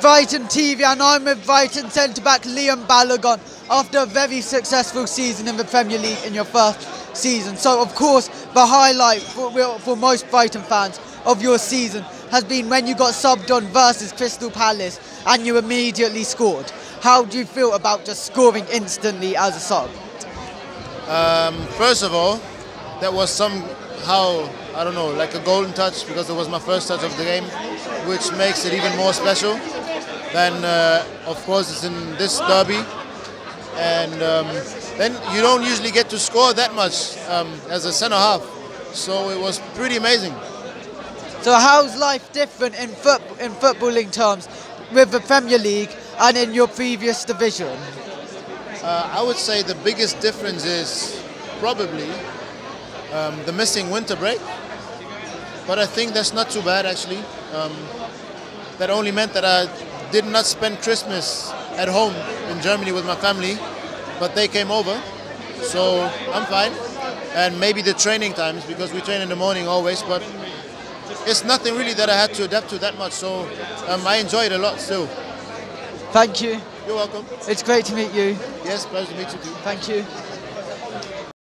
Brighton TV and I'm with Brighton centre-back Leon Balogun after a very successful season in the Premier League in your first season. So of course the highlight for, for most Brighton fans of your season has been when you got subbed on versus Crystal Palace and you immediately scored. How do you feel about just scoring instantly as a sub? Um, first of all, that was somehow, I don't know, like a golden touch because it was my first touch of the game, which makes it even more special. Then, uh, of course, it's in this derby, and um, then you don't usually get to score that much um, as a centre half. So it was pretty amazing. So how's life different in, foot, in footballing terms with the Premier League and in your previous division? Uh, I would say the biggest difference is probably um, the missing winter break. But I think that's not too bad actually. Um, that only meant that I did not spend Christmas at home in Germany with my family, but they came over, so I'm fine. And maybe the training times because we train in the morning always, but it's nothing really that I had to adapt to that much. So um, I enjoy it a lot still. Thank you. You're welcome. It's great to meet you. Yes, pleasure to meet you too. Thank you.